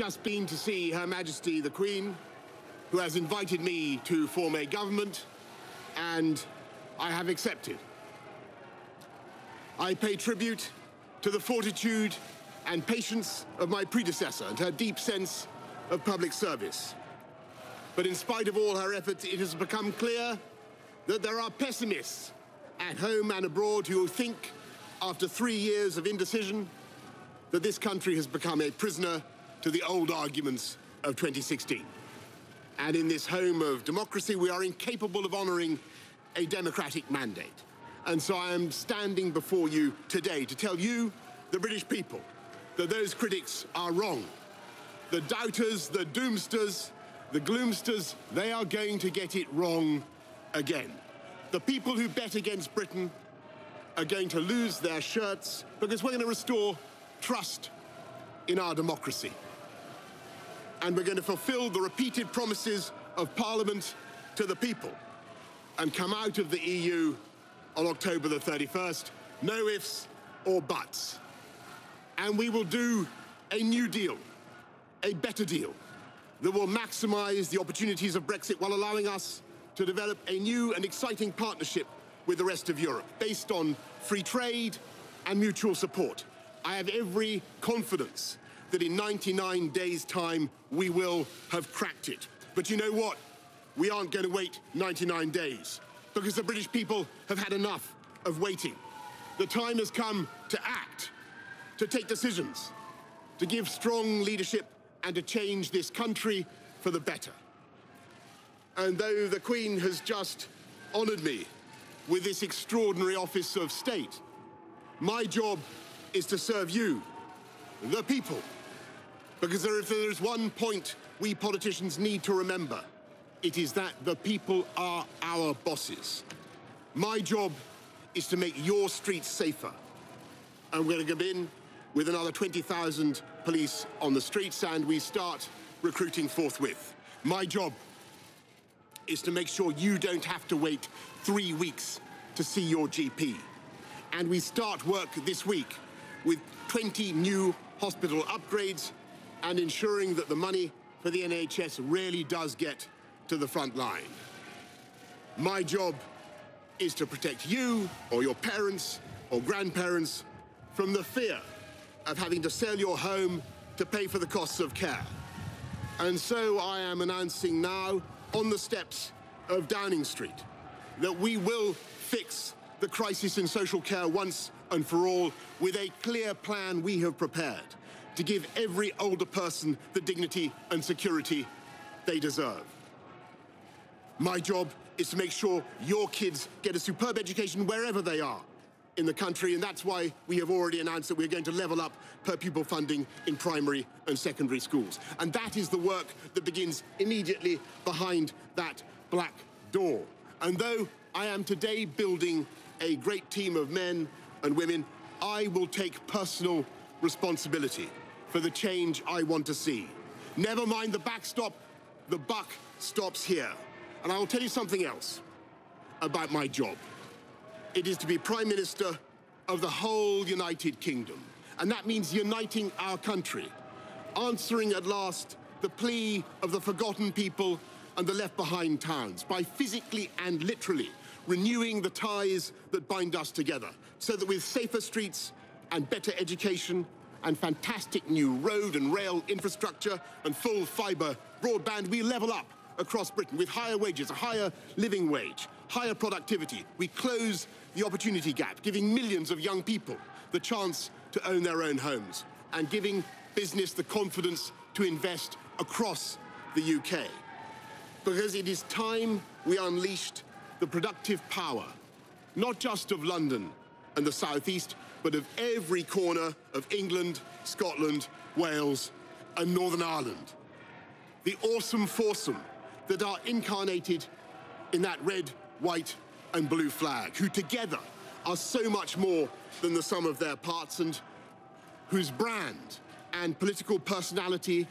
just been to see Her Majesty the Queen, who has invited me to form a government, and I have accepted. I pay tribute to the fortitude and patience of my predecessor and her deep sense of public service. But in spite of all her efforts, it has become clear that there are pessimists at home and abroad who think, after three years of indecision, that this country has become a prisoner to the old arguments of 2016. And in this home of democracy, we are incapable of honouring a democratic mandate. And so I am standing before you today to tell you, the British people, that those critics are wrong. The doubters, the doomsters, the gloomsters, they are going to get it wrong again. The people who bet against Britain are going to lose their shirts because we're going to restore trust in our democracy. And we're going to fulfill the repeated promises of Parliament to the people and come out of the EU on October the 31st. No ifs or buts. And we will do a new deal, a better deal, that will maximize the opportunities of Brexit while allowing us to develop a new and exciting partnership with the rest of Europe based on free trade and mutual support. I have every confidence that in 99 days' time we will have cracked it. But you know what? We aren't going to wait 99 days because the British people have had enough of waiting. The time has come to act, to take decisions, to give strong leadership and to change this country for the better. And though the Queen has just honoured me with this extraordinary office of state, my job is to serve you, the people. Because if there is one point we politicians need to remember, it is that the people are our bosses. My job is to make your streets safer. And we're going to go in with another 20,000 police on the streets, and we start recruiting forthwith. My job is to make sure you don't have to wait three weeks to see your GP. And we start work this week with 20 new hospital upgrades and ensuring that the money for the NHS really does get to the front line. My job is to protect you or your parents or grandparents from the fear of having to sell your home to pay for the costs of care. And so I am announcing now on the steps of Downing Street that we will fix the crisis in social care once and for all with a clear plan we have prepared to give every older person the dignity and security they deserve. My job is to make sure your kids get a superb education wherever they are in the country, and that's why we have already announced that we're going to level up per pupil funding in primary and secondary schools. And that is the work that begins immediately behind that black door. And though I am today building a great team of men and women, I will take personal responsibility for the change I want to see. Never mind the backstop, the buck stops here. And I will tell you something else about my job. It is to be Prime Minister of the whole United Kingdom. And that means uniting our country, answering at last the plea of the forgotten people and the left behind towns by physically and literally renewing the ties that bind us together so that with safer streets and better education and fantastic new road and rail infrastructure and full fibre broadband, we level up across Britain with higher wages, a higher living wage, higher productivity. We close the opportunity gap, giving millions of young people the chance to own their own homes and giving business the confidence to invest across the UK. Because it is time we unleashed the productive power, not just of London and the southeast, but of every corner of England, Scotland, Wales, and Northern Ireland. The awesome foursome that are incarnated in that red, white, and blue flag, who together are so much more than the sum of their parts and whose brand and political personality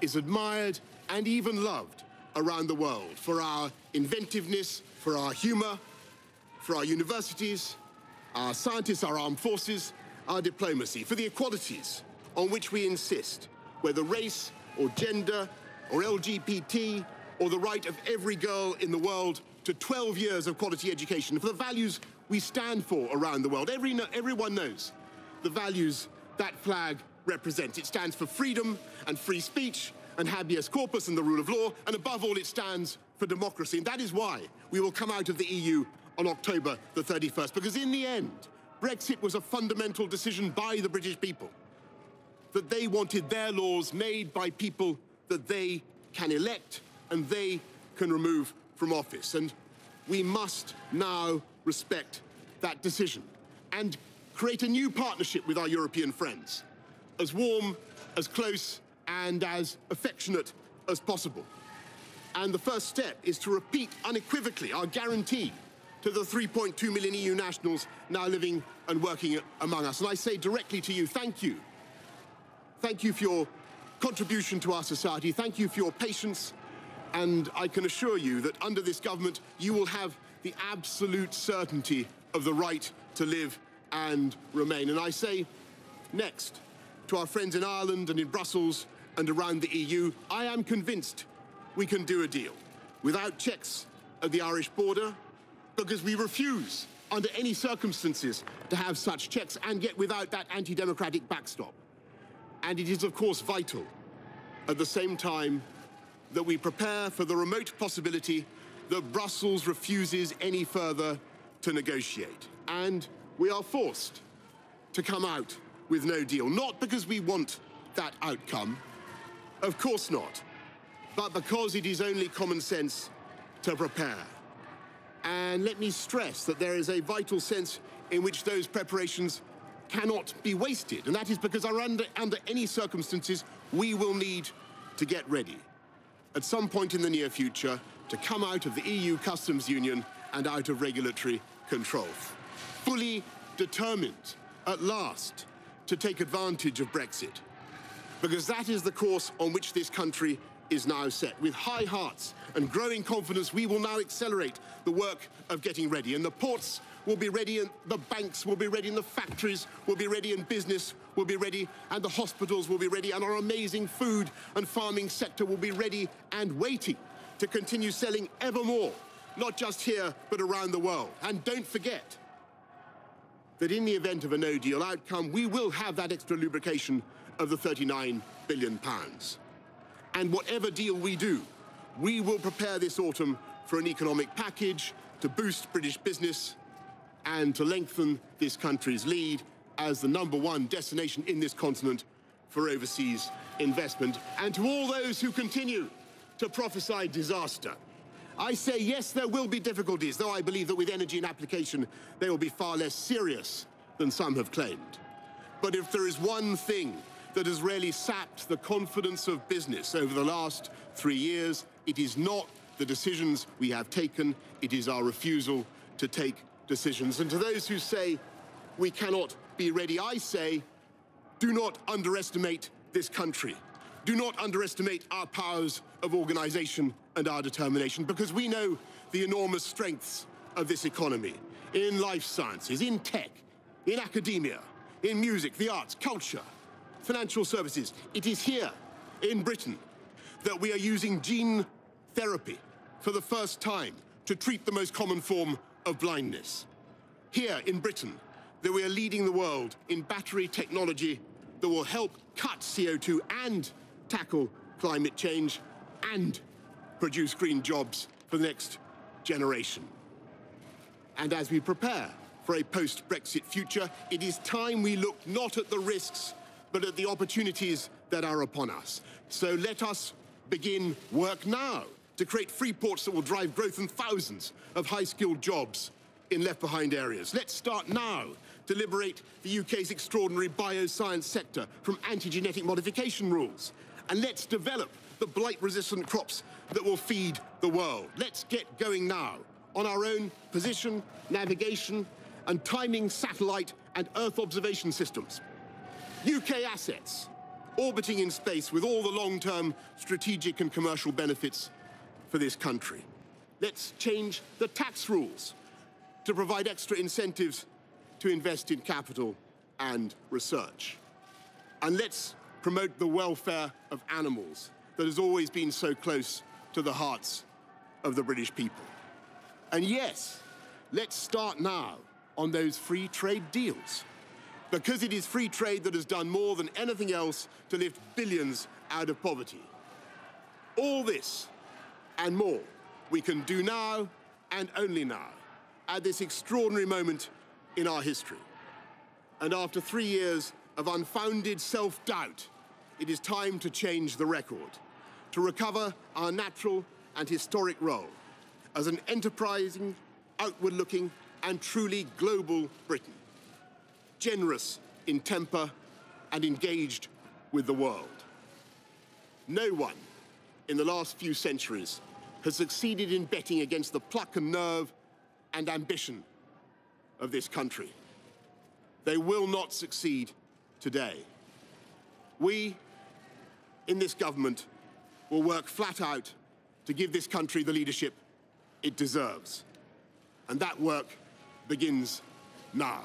is admired and even loved around the world for our inventiveness, for our humour, for our universities, our scientists, our armed forces, our diplomacy, for the equalities on which we insist, whether race, or gender or LGBT or the right of every girl in the world to 12 years of quality education, for the values we stand for around the world. Every, everyone knows the values that flag represents. It stands for freedom and free speech and habeas corpus and the rule of law, and above all, it stands for democracy. And that is why we will come out of the EU on October the 31st, because in the end, Brexit was a fundamental decision by the British people that they wanted their laws made by people that they can elect and they can remove from office. And we must now respect that decision and create a new partnership with our European friends, as warm, as close, and as affectionate as possible. And the first step is to repeat unequivocally our guarantee to the 3.2 million EU nationals now living and working among us. And I say directly to you, thank you. Thank you for your contribution to our society. Thank you for your patience. And I can assure you that under this government, you will have the absolute certainty of the right to live and remain. And I say next to our friends in Ireland and in Brussels and around the EU, I am convinced we can do a deal without checks at the Irish border because we refuse under any circumstances to have such checks and yet without that anti-democratic backstop. And it is, of course, vital at the same time that we prepare for the remote possibility that Brussels refuses any further to negotiate. And we are forced to come out with no deal, not because we want that outcome, of course not, but because it is only common sense to prepare. And let me stress that there is a vital sense in which those preparations cannot be wasted. And that is because under, under any circumstances, we will need to get ready at some point in the near future to come out of the EU customs union and out of regulatory control. Fully determined, at last, to take advantage of Brexit. Because that is the course on which this country is now set. With high hearts and growing confidence, we will now accelerate the work of getting ready. And the ports will be ready, and the banks will be ready, and the factories will be ready, and business will be ready, and the hospitals will be ready, and our amazing food and farming sector will be ready and waiting to continue selling ever more, not just here, but around the world. And don't forget that in the event of a no deal outcome, we will have that extra lubrication of the 39 billion pounds. And whatever deal we do, we will prepare this autumn for an economic package to boost British business and to lengthen this country's lead as the number one destination in this continent for overseas investment. And to all those who continue to prophesy disaster, I say yes, there will be difficulties, though I believe that with energy and application, they will be far less serious than some have claimed. But if there is one thing that has really sapped the confidence of business over the last three years, it is not the decisions we have taken, it is our refusal to take decisions. And to those who say we cannot be ready, I say, do not underestimate this country. Do not underestimate our powers of organization and our determination, because we know the enormous strengths of this economy in life sciences, in tech, in academia, in music, the arts, culture, financial services. It is here in Britain that we are using gene therapy for the first time to treat the most common form of blindness. Here in Britain, that we are leading the world in battery technology that will help cut CO2 and tackle climate change and produce green jobs for the next generation. And as we prepare for a post-Brexit future, it is time we look not at the risks, but at the opportunities that are upon us. So let us begin work now to create free ports that will drive growth and thousands of high-skilled jobs in left-behind areas. Let's start now to liberate the UK's extraordinary bioscience sector from anti-genetic modification rules. And let's develop the blight-resistant crops that will feed the world. Let's get going now on our own position, navigation, and timing satellite and Earth observation systems. UK assets orbiting in space with all the long-term strategic and commercial benefits for this country. Let's change the tax rules to provide extra incentives to invest in capital and research. And let's promote the welfare of animals that has always been so close to the hearts of the British people. And yes, let's start now on those free trade deals. Because it is free trade that has done more than anything else to lift billions out of poverty. All this and more we can do now and only now at this extraordinary moment in our history. And after three years of unfounded self-doubt, it is time to change the record, to recover our natural and historic role as an enterprising, outward-looking and truly global Britain, generous in temper and engaged with the world. No one in the last few centuries has succeeded in betting against the pluck and nerve and ambition of this country. They will not succeed today. We, in this government, will work flat out to give this country the leadership it deserves. And that work begins now.